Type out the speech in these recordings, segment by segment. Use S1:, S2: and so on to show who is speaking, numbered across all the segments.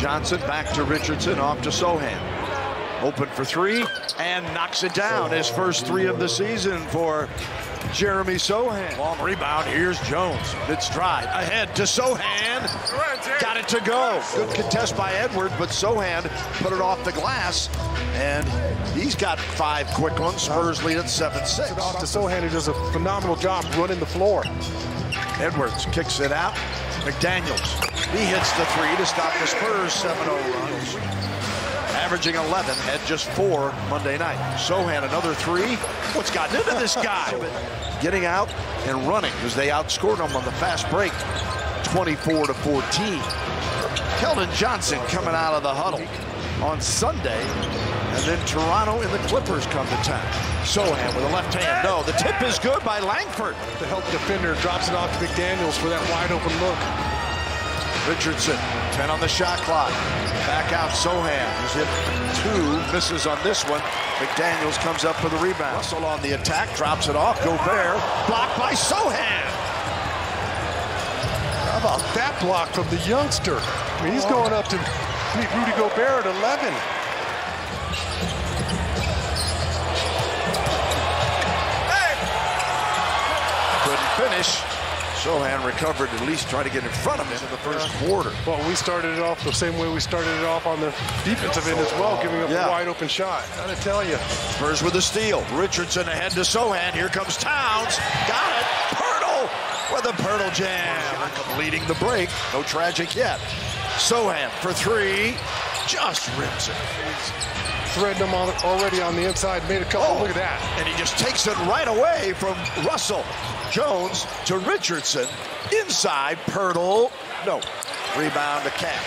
S1: Johnson back to Richardson, off to Sochan. Open for three, and knocks it down. His first three of the season for Jeremy Sochan. Long rebound, here's Jones. Mid stride, ahead to Sochan. Got it to go. Good contest by Edward, but Sochan put it off the glass, and he's got five quick ones. Spurs lead at 7-6.
S2: Off to Sochan, who does a phenomenal job running the floor.
S1: Edwards kicks it out. McDaniels, he hits the three to stop the Spurs 7-0 runs. Averaging 11, had just four Monday night. Sochan another three. What's gotten into this guy? Getting out and running as they outscored him on the fast break, 24 to 14. Keldon Johnson coming out of the huddle on Sunday, and then Toronto and the Clippers come to town. Sochan with a left hand. No, the tip is good by Langford.
S2: The help defender drops it off to McDaniels for that wide open look.
S1: Richardson, 10 on the shot clock. Back out Sochan, who's hit two, misses on this one. McDaniels comes up for the rebound. Russell on the attack, drops it off. Gobert, blocked by Sochan.
S2: How about that block from the youngster? I mean, he's going up to meet Rudy Gobert at 11.
S1: Couldn't finish. Sochan recovered, at least trying to get in front of him in the first quarter.
S2: Well, we started it off the same way we started it off on the defensive end as well, giving up
S1: Yeah.
S2: a wide open shot. Gotta tell you.
S1: Spurs with the steal. Richardson ahead to Sochan. Here comes Towns. Got it. Poeltl with a Poeltl jam. Leading the break. No tragic yet. Sochan for three. Just rips it.
S2: He's Threading them on, already on the inside, made a couple.
S1: Oh.
S2: Look at that.
S1: And he just takes it right away from Russell. Jones to Richardson. Inside, Poeltl. No. Rebound to Cap.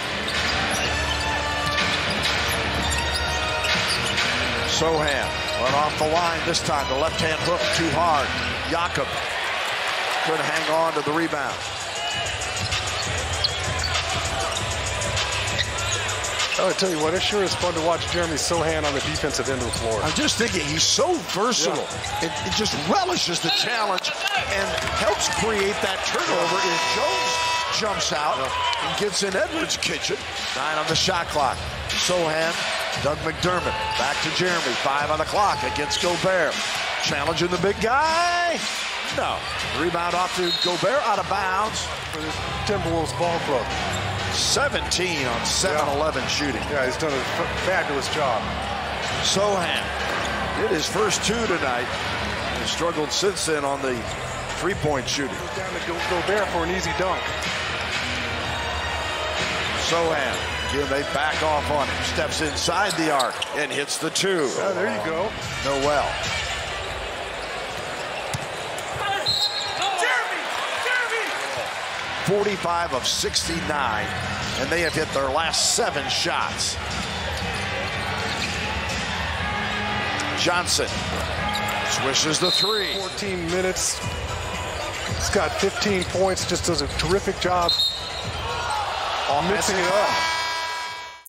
S1: Sochan went off the line this time. The left-hand hook too hard. Jakob couldn't hang on to the rebound.
S2: Oh, I tell you what, it sure is fun to watch Jeremy Sochan on the defensive end of the floor.
S1: I'm just thinking he's so versatile. It, it just relishes the challenge and helps create that turnover as Jones jumps out and gets in Edwards' kitchen. Nine on the shot clock. Sochan, Doug McDermott, back to Jeremy. Five on the clock against Gobert. Challenging the big guy. No. Rebound off to Gobert out of bounds.
S2: for the Timberwolves ball club.
S1: 17 on 7-11 shooting.
S2: Yeah, he's done a fabulous job.
S1: Sochan did his first two tonight and struggled since then on the three-point shooting.
S2: Goes down to Go- Gobert for an easy dunk.
S1: Sochan, again, they back off on him. Steps inside the arc and hits the two.
S2: Yeah, there you go.
S1: Noel.
S3: Jeremy! Jeremy!
S1: 45 of 69, and they have hit their last seven shots. Johnson swishes the three.
S2: 14 minutes. He's got 15 points. Just does a terrific job on mixing it up.